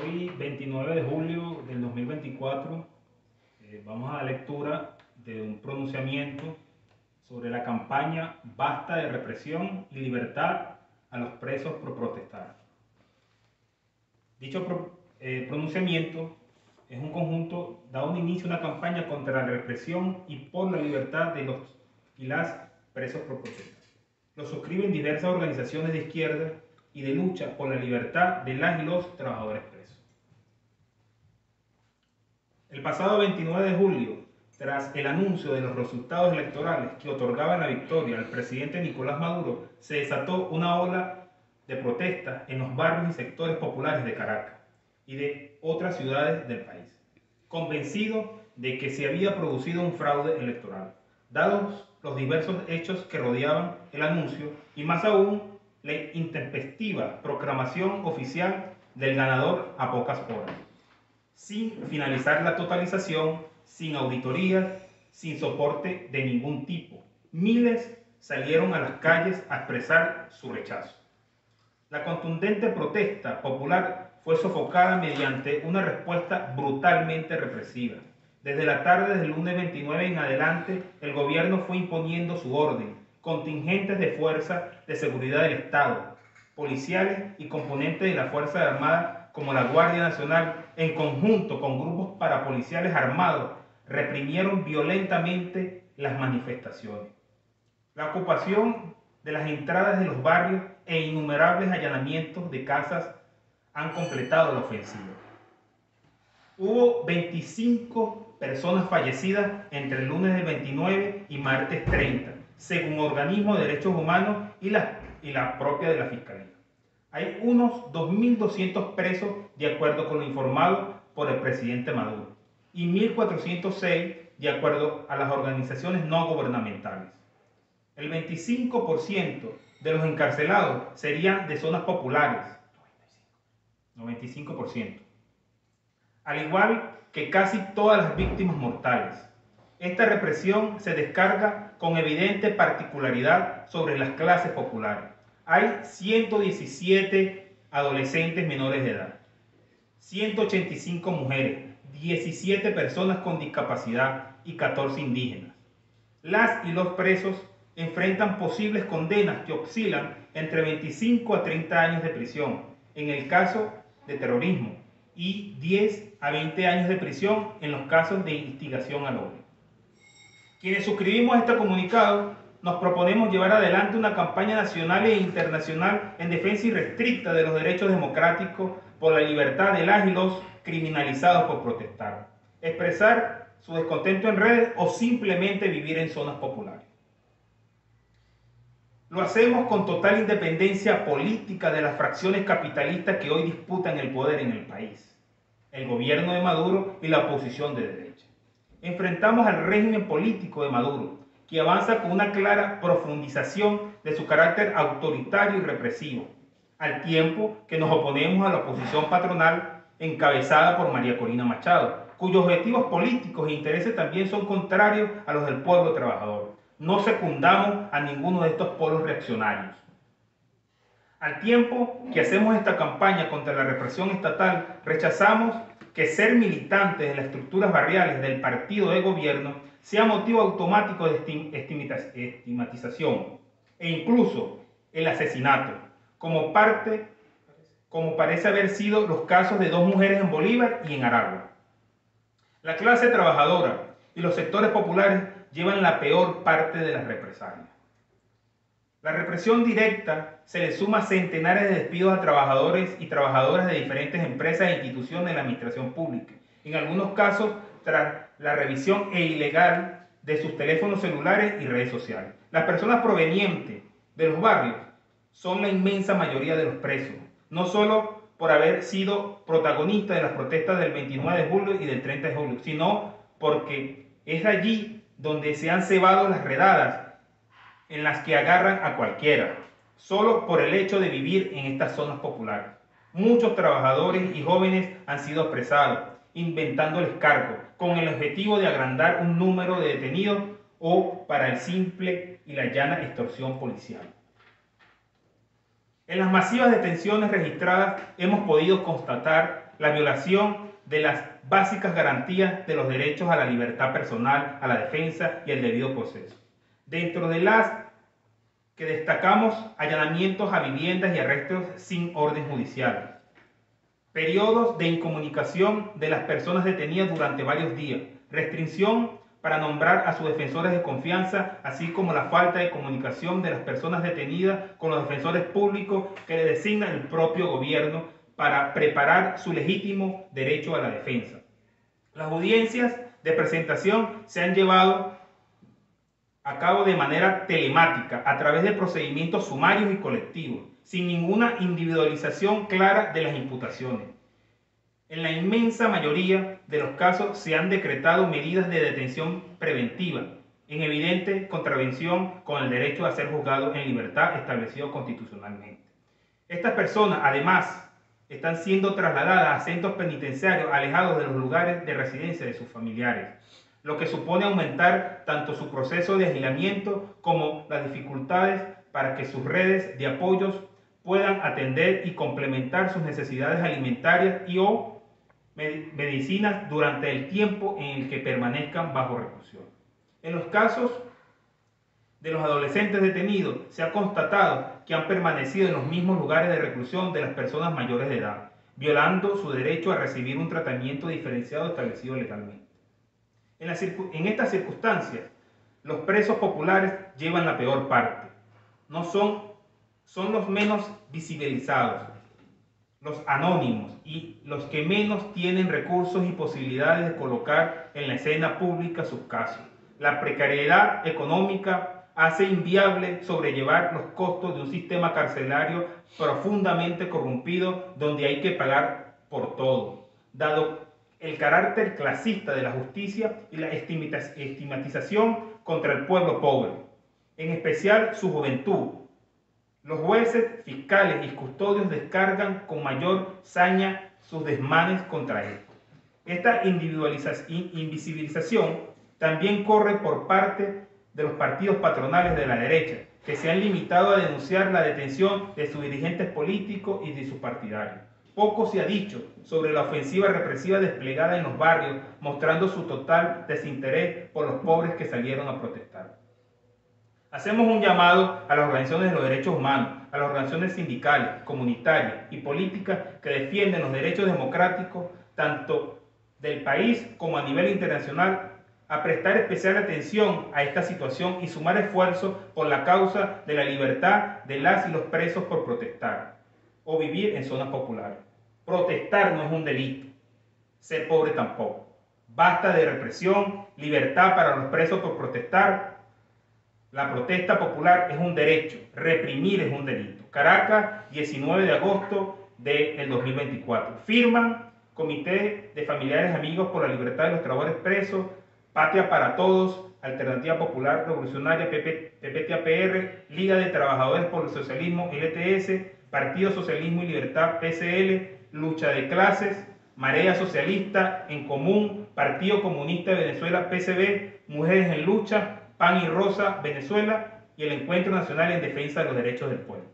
Hoy, 29 de julio del 2024, eh, vamos a dar lectura de un pronunciamiento sobre la campaña Basta de represión y libertad a los presos por protestar. Dicho eh, pronunciamiento es un conjunto, da un inicio a una campaña contra la represión y por la libertad de los y las presos por protestar. Lo suscriben diversas organizaciones de izquierda y de lucha por la libertad de las y los trabajadores presos. El pasado 29 de julio, tras el anuncio de los resultados electorales que otorgaban la victoria al presidente Nicolás Maduro, se desató una ola de protestas en los barrios y sectores populares de Caracas y de otras ciudades del país, convencido de que se había producido un fraude electoral, dados los diversos hechos que rodeaban el anuncio y más aún la intempestiva proclamación oficial del ganador a pocas horas, sin finalizar la totalización, sin auditoría, sin soporte de ningún tipo. Miles salieron a las calles a expresar su rechazo. La contundente protesta popular fue sofocada mediante una respuesta brutalmente represiva desde la tarde del lunes 29 en adelante, el gobierno fue imponiendo su orden, contingentes de fuerza de seguridad del Estado, policiales y componentes de la Fuerza Armada como la Guardia Nacional, en conjunto con grupos parapoliciales armados, reprimieron violentamente las manifestaciones. La ocupación de las entradas de los barrios e innumerables allanamientos de casas han completado la ofensiva. Hubo 25 personas fallecidas entre el lunes del 29 y martes 30, según organismos de derechos humanos y la, y la propia de la Fiscalía. Hay unos 2.200 presos de acuerdo con lo informado por el presidente Maduro y 1.406 de acuerdo a las organizaciones no gubernamentales. El 25% de los encarcelados serían de zonas populares. 95%. Al igual que casi todas las víctimas mortales. Esta represión se descarga con evidente particularidad sobre las clases populares. Hay 117 adolescentes menores de edad, 185 mujeres, 17 personas con discapacidad y 14 indígenas. Las y los presos enfrentan posibles condenas que oscilan entre 25 a 30 años de prisión en el caso de terrorismo y 10 a 20 años de prisión en los casos de instigación al odio. Quienes suscribimos este comunicado nos proponemos llevar adelante una campaña nacional e internacional en defensa irrestricta de los derechos democráticos por la libertad de las y los criminalizados por protestar, expresar su descontento en redes o simplemente vivir en zonas populares. Lo hacemos con total independencia política de las fracciones capitalistas que hoy disputan el poder en el país el gobierno de Maduro y la oposición de derecha. Enfrentamos al régimen político de Maduro, que avanza con una clara profundización de su carácter autoritario y represivo, al tiempo que nos oponemos a la oposición patronal encabezada por María Corina Machado, cuyos objetivos políticos e intereses también son contrarios a los del pueblo trabajador. No secundamos a ninguno de estos polos reaccionarios. Al tiempo que hacemos esta campaña contra la represión estatal, rechazamos que ser militantes de las estructuras barriales del partido de gobierno sea motivo automático de estigmatización e incluso el asesinato, como parece haber sido los casos de dos mujeres en Bolívar y en Aragua. La clase trabajadora y los sectores populares llevan la peor parte de las represalias. La represión directa se le suma centenares de despidos a trabajadores y trabajadoras de diferentes empresas e instituciones de la administración pública. En algunos casos, tras la revisión e ilegal de sus teléfonos celulares y redes sociales. Las personas provenientes de los barrios son la inmensa mayoría de los presos, no solo por haber sido protagonistas de las protestas del 29 de julio y del 30 de julio, sino porque es allí donde se han cebado las redadas en las que agarran a cualquiera, solo por el hecho de vivir en estas zonas populares. Muchos trabajadores y jóvenes han sido apresados, inventándoles cargos, con el objetivo de agrandar un número de detenidos o para el simple y la llana extorsión policial. En las masivas detenciones registradas hemos podido constatar la violación de las básicas garantías de los derechos a la libertad personal, a la defensa y el debido proceso. Dentro de las que destacamos allanamientos a viviendas y arrestos sin orden judicial, periodos de incomunicación de las personas detenidas durante varios días, restricción para nombrar a sus defensores de confianza, así como la falta de comunicación de las personas detenidas con los defensores públicos que le designa el propio gobierno para preparar su legítimo derecho a la defensa. Las audiencias de presentación se han llevado a cabo de manera telemática, a través de procedimientos sumarios y colectivos, sin ninguna individualización clara de las imputaciones. En la inmensa mayoría de los casos se han decretado medidas de detención preventiva, en evidente contravención con el derecho a ser juzgado en libertad establecido constitucionalmente. Estas personas, además, están siendo trasladadas a centros penitenciarios alejados de los lugares de residencia de sus familiares, lo que supone aumentar tanto su proceso de aislamiento como las dificultades para que sus redes de apoyos puedan atender y complementar sus necesidades alimentarias y o medicinas durante el tiempo en el que permanezcan bajo reclusión. En los casos de los adolescentes detenidos, se ha constatado que han permanecido en los mismos lugares de reclusión de las personas mayores de edad, violando su derecho a recibir un tratamiento diferenciado establecido legalmente. En, en estas circunstancias, los presos populares llevan la peor parte. No son, son los menos visibilizados, los anónimos y los que menos tienen recursos y posibilidades de colocar en la escena pública sus casos. La precariedad económica hace inviable sobrellevar los costos de un sistema carcelario profundamente corrompido donde hay que pagar por todo, dado el carácter clasista de la justicia y la estigmatización contra el pueblo pobre, en especial su juventud, los jueces, fiscales y custodios descargan con mayor saña sus desmanes contra él. Esta invisibilización también corre por parte de los partidos patronales de la derecha, que se han limitado a denunciar la detención de sus dirigentes políticos y de sus partidarios. Poco se ha dicho sobre la ofensiva represiva desplegada en los barrios, mostrando su total desinterés por los pobres que salieron a protestar. Hacemos un llamado a las organizaciones de los derechos humanos, a las organizaciones sindicales, comunitarias y políticas que defienden los derechos democráticos tanto del país como a nivel internacional a prestar especial atención a esta situación y sumar esfuerzos por la causa de la libertad de las y los presos por protestar o vivir en zonas populares. Protestar no es un delito, ser pobre tampoco. Basta de represión, libertad para los presos por protestar, la protesta popular es un derecho, reprimir es un delito. Caracas, 19 de agosto del 2024. Firman Comité de Familiares Amigos por la Libertad de los Trabajadores Presos, Patria para Todos, Alternativa Popular Revolucionaria, PPTAPR, Liga de Trabajadores por el Socialismo, LTS, Partido Socialismo y Libertad, PCL, Lucha de Clases, Marea Socialista, En Común, Partido Comunista de Venezuela, PCB, Mujeres en Lucha, Pan y Rosa, Venezuela y el Encuentro Nacional en Defensa de los Derechos del Pueblo.